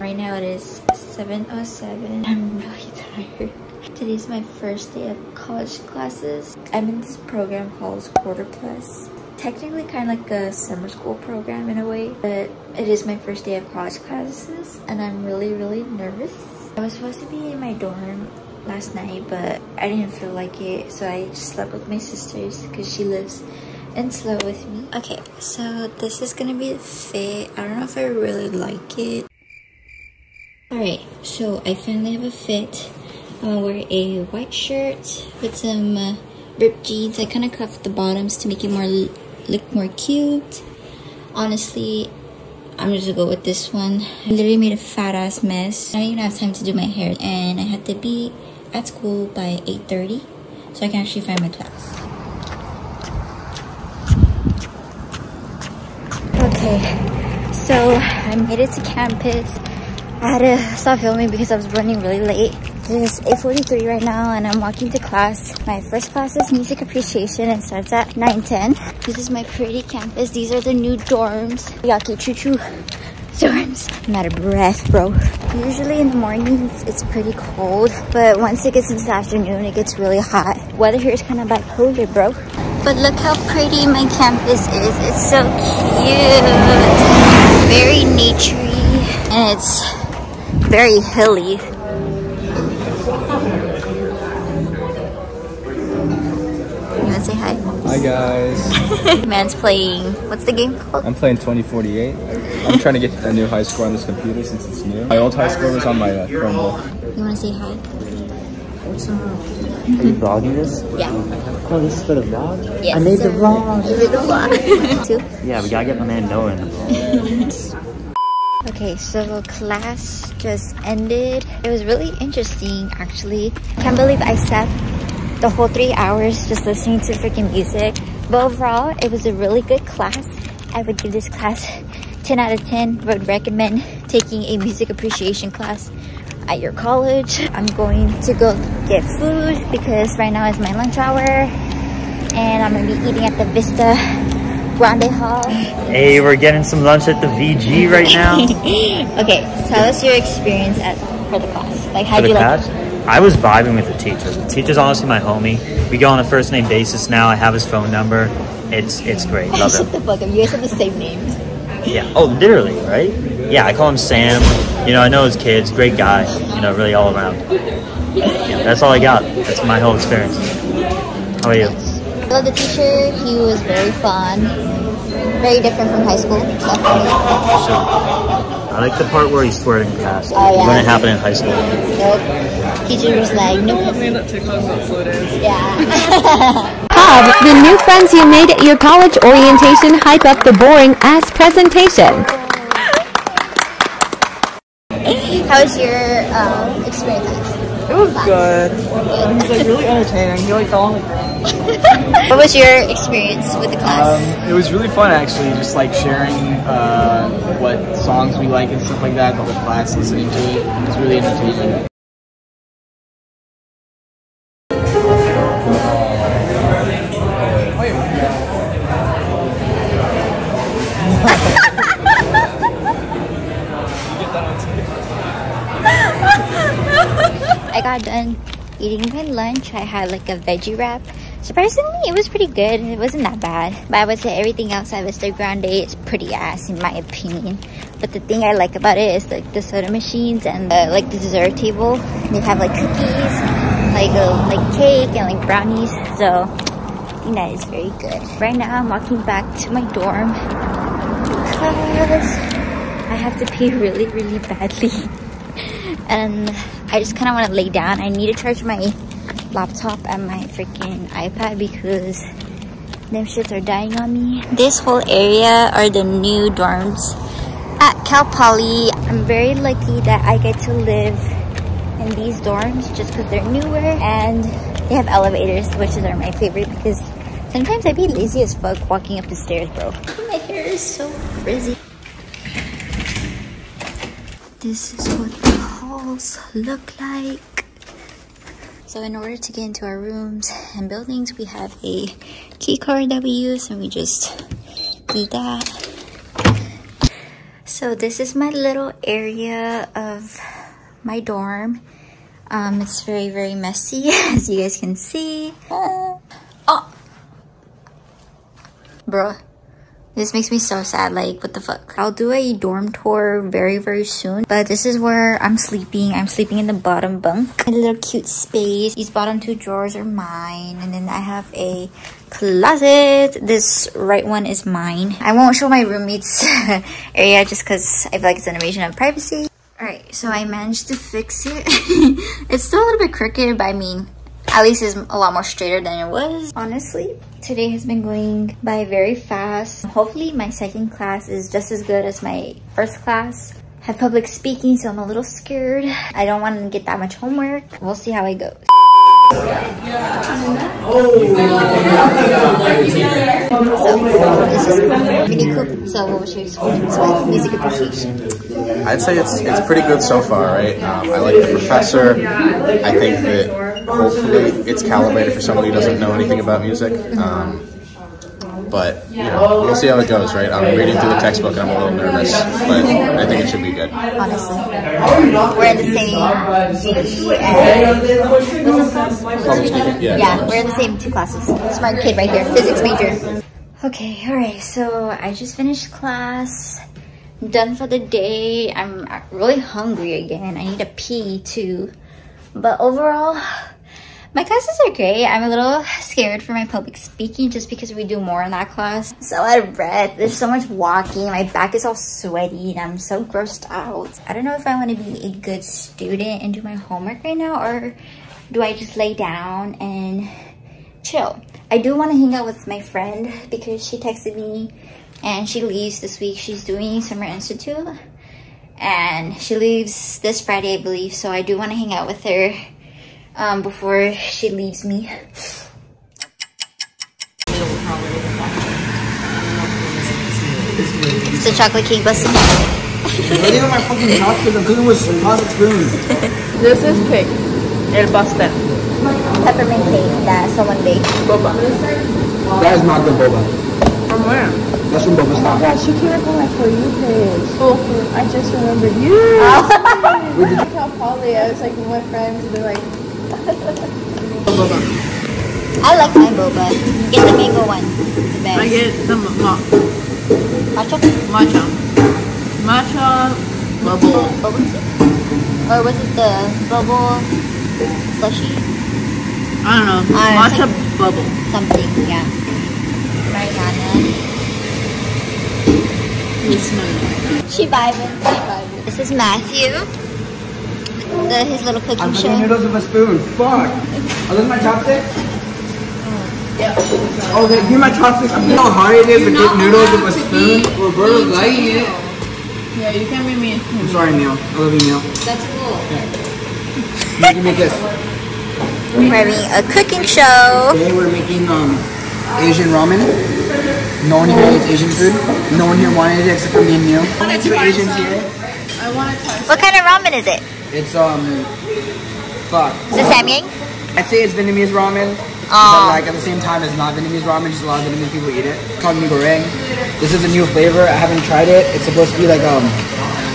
right now it is 707 i'm really tired today's my first day of college classes i'm in this program called quarter plus technically kind of like a summer school program in a way but it is my first day of college classes and i'm really really nervous i was supposed to be in my dorm last night but i didn't feel like it so i slept with my sisters because she lives and SLO with me. Okay, so this is gonna be the fit. I don't know if I really like it. Alright, so I finally have a fit. I'm gonna wear a white shirt with some uh, ripped jeans. I kind of cuffed the bottoms to make it more look more cute. Honestly, I'm just gonna go with this one. I literally made a fat ass mess. I don't even have time to do my hair and I had to be at school by 8.30 so I can actually find my class. Okay, so I made it to campus. I had to stop filming because I was running really late. It is 8.43 right now and I'm walking to class. My first class is music appreciation and starts at 9.10. This is my pretty campus. These are the new dorms. Yakʔitʸutʸu dorms. I'm out of breath, bro. Usually in the mornings, it's pretty cold, but once it gets into the afternoon, it gets really hot. Weather here is kind of bipolar, bro. But look how pretty my campus is. It's so cute. Very naturey. And it's very hilly. You wanna say hi? Hi guys. Man's playing, what's the game called? I'm playing 2048. I'm trying to get a new high score on this computer since it's new. My old high score was on my uh, Chromebook. You wanna say hi? Are you vlogging this? Yeah. Oh, this is for the vlog? Yes, I made the sir. vlog. You made the vlog. Two. Yeah, we gotta get my man Noah in the vlog. Okay, so class just ended. It was really interesting, actually. Can't believe I sat the whole three hours just listening to freaking music. But overall, it was a really good class. I would give this class 10 out of 10. Would recommend taking a music appreciation class at your college. I'm going to go get food because right now is my lunch hour. And I'm gonna be eating at the Vista Grande Hall. Hey, we're getting some lunch at the VG right now. Okay, tell us your experience at for the class. Like, how do you like? class. I was vibing with the teacher. The teacher's honestly my homie. We go on a first name basis now. I have his phone number. It's it's great. Love Shut him. the fuck up. You guys have the same names. Yeah. Oh, literally, right? Yeah, I call him Sam. You know, I know his kids. Great guy. You know, really all around. Yeah, that's all I got. That's my whole experience. How about you? I love the teacher. He was very fun. Very different from high school. Definitely. I like the part where he's flirting past. Oh, yeah. It wouldn't happen in high school. Nope. Teacher was like, no. made that TikTok about floaters. Yeah. Bob, the new friends you made at your college orientation hype up the boring ass presentation. How was your um, experience? It was good. He was like really entertaining. He like fell on the ground. What was your experience with the class? Um, it was really fun actually, just like sharing uh, what songs we like and stuff like that. The whole class listening to it. It was really entertaining. Got done eating my lunch. I had like a veggie wrap. Surprisingly, it was pretty good. It wasn't that bad. But I would say everything else at Vista Grande is pretty ass in my opinion. But the thing I like about it is like the soda machines and uh, like the dessert table. They have like cookies, like uh, like cake and like brownies. So I think that is very good. Right now, I'm walking back to my dorm because I have to pee really, really badly. and I just kind of want to lay down. I need to charge my laptop and my freaking iPad because them shits are dying on me. This whole area are the new dorms at Cal Poly. I'm very lucky that I get to live in these dorms just because they're newer and they have elevators, which are my favorite because sometimes I'd be lazy as fuck walking up the stairs, bro. My hair is so frizzy. This is what the halls look like. So in order to get into our rooms and buildings, we have a key card that we use and we just do that. So this is my little area of my dorm. Um, it's very, very messy, as you guys can see. Oh. bruh. This makes me so sad, like, what the fuck? I'll do a dorm tour very, very soon. But this is where I'm sleeping. I'm sleeping in the bottom bunk. A little cute space. These bottom two drawers are mine. And then I have a closet. This right one is mine. I won't show my roommate's area just because I feel like it's an invasion of privacy. Alright, so I managed to fix it. it's still a little bit crooked, but I mean, at least it's a lot more straighter than it was. Honestly, today has been going by very fast. Hopefully my second class is just as good as my first class. I have public speaking, so I'm a little scared. I don't want to get that much homework. We'll see how it goes. So, this is Mini Coop. So, what was your experience with music appreciation? I'd say it's it's pretty good so far, right? Um, I like the professor. I think that hopefully it's calibrated for somebody who doesn't know anything about music. Um, but you know, we'll see how it goes, right? I'm reading through the textbook and I'm a little nervous, but I think it should be good. honestly. We're in the same GE and class? Yeah. Yeah, we're in the same two classes. Smart kid right here, physics major. Okay, alright, so I just finished class. Done for the day. I'm really hungry again. I need a pee too. But overall, my classes are great. I'm a little scared for my public speaking just because we do more in that class. So out of breath. There's so much walking. My back is all sweaty and I'm so grossed out. I don't know if I want to be a good student and do my homework right now or do I just lay down and chill. I do want to hang out with my friend because she texted me and she leaves this week. She's doing Summer Institute and she leaves this Friday, I believe. So I do want to hang out with her um, before she leaves me. It's a chocolate cake busting. Not even my fucking chocolate. I'm cooking with plastic spoons. This is cake. El pastel. Peppermint cake that someone baked. Boba. That is not the boba. From where? That's from Boba Stop. Yeah, she came up on my For You page. Oh, I just remembered you. I tell Polly, I was like with my friends, and they're like, I like my boba. Get the mango one. The best. I get the ma- matcha. matcha. Matcha bubble. Bubble tea? Or was it the bubble slushy? I don't know. Uh, matcha like- bubble. Something, yeah. Mariana. She vibing. She vibing. This is Matthew. The, his little cooking I'm show. cooking noodles with a spoon. Fuck. Are those my chopsticks? Yeah. Oh, okay, give me my chopsticks. I'm how hard it is to cook noodles with a spoon. Roberto's liking it. Yeah, you can make me. I'm sorry, Neil. I love you, Neil. That's cool. You can make this. We're having a cooking show. Today we're making um Asian ramen. No one here eats Asian food. No one here wanted it except for me and Neil. Only two Asians here. I want to try. What kind of ramen is it? It's um, fuck. Is it Samyang? I'd say it's Vietnamese ramen, Aw. but like at the same time, it's not Vietnamese ramen. Just a lot of Vietnamese people eat it. It's called mee goreng. This is a new flavor. I haven't tried it. It's supposed to be like um,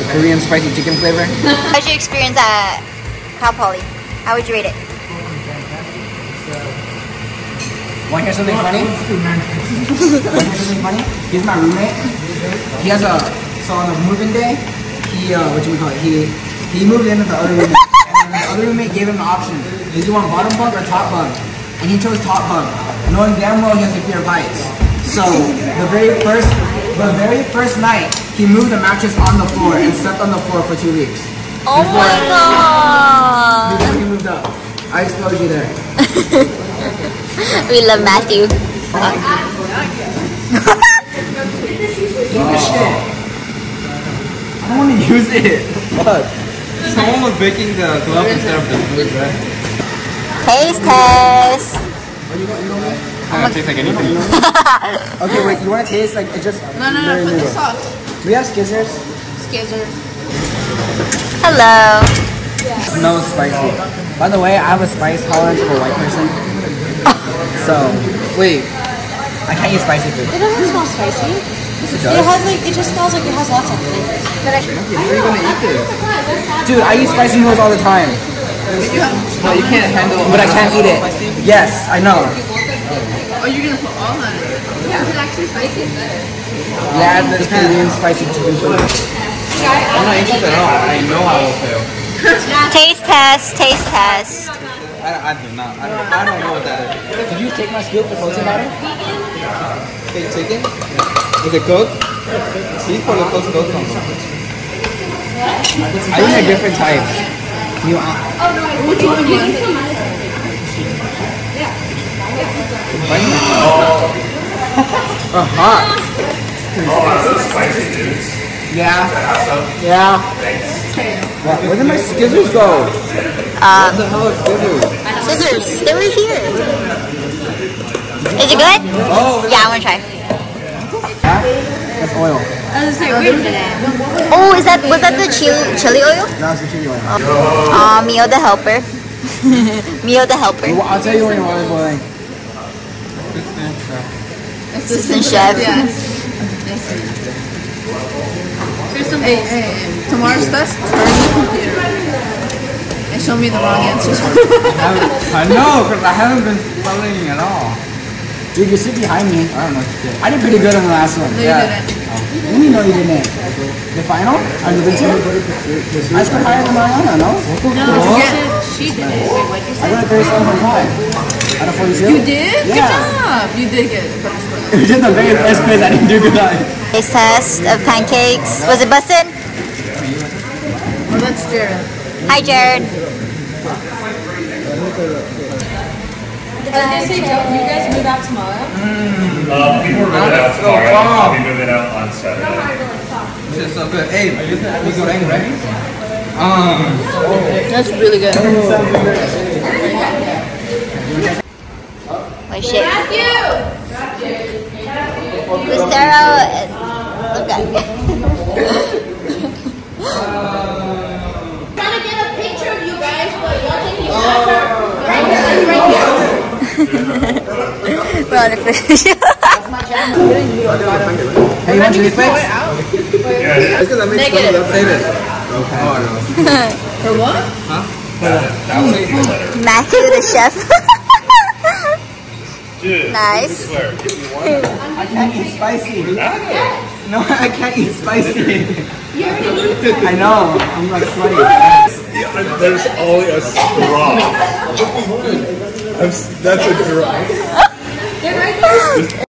the Korean spicy chicken flavor. How's your experience at Cal Poly? How would you rate it? Want to hear something funny? Want to hear something funny? He's my roommate. He has a so on the moving day, he uh, what do we call it? He he moved in with the other roommate, and the other roommate gave him the option: did you want bottom bunk or top bunk? And he chose top bunk, knowing damn well he has a fear of heights. So the very first the very first night, he moved the mattress on the floor and slept on the floor for two weeks. Oh my god! Before he moved up. I exposed you there. We love Matthew. Give me shit. I don't want to use it. What? Someone was baking the glove instead of the food, right? Taste test. Kind of tastes like anything. Okay, wait. You want to taste like it just? No, no, no. very Put the little. sauce. Do we have skizzers? Skizzer. Hello. No spicy. By the way, I have a spice tolerance for a white person. So, wait. I can't eat spicy food. It doesn't smell spicy. It has like it just smells like it has lots of flavors. But I, Dude, I eat spicy noodles all the time. No, you can't handle. But I can't eat it. Yes, I know. Oh, you're gonna put all that in. Yeah, it's actually spicy. Yeah, the Korean spicy chicken food. I'm not interested at all. I know I will fail. taste test, taste test. I, I do not. I don't, I don't know what that is. Did you take my scoop of protein powder? Fake chicken? Is it cooked? Sí, por los dos dos no. I think Oh different types. You, uh, uh, hot. Yeah. Yeah. What, where did my scissors go? Um, The hell is scissors? scissors, they were here. Is it good? Oh, Yeah, I want to try. That's oil. Oh, is that was that the chili chili oil? That's the chili oil. Aw, Mio the helper. Mio the helper. Well, I'll tell you when your oil is boiling. Assistant chef. Hey, hey, hey. Tomorrow's test, turn the computer and show me the wrong answers. I know, because I haven't been spelling at all. Dude, you sit behind me. I don't know. I did pretty good on the last one. no, you Yeah. didn't. What do you know you didn't? The final? Are you good too? I scored higher than Mariana, no? No, oh. she did it. Wait, what did you I got a 37.5 out of 42. You did? Good Yeah. job. You did get a perfect score. It was just the very first quiz I didn't do good on. Taste test of pancakes. Was it busted? Well, that's Jared. Hi, Jared. Did they say don't you guys move out tomorrow? Uh, people are moving out tomorrow. I'll be moving out on Saturday. This is so good. Hey, we go to ready? Um, That's really good. What shit? Lucero, uh, look at trying to get a picture of you guys, but y'all taking a We're on a fish. Hey, you want chili flakes? Negative. save it. Oh, For what? Matthew the chef. Dude, nice. I can't eat spicy. No, I can't eat spicy. I know. I'm like sweaty. There's only a straw. I'm That's a draw.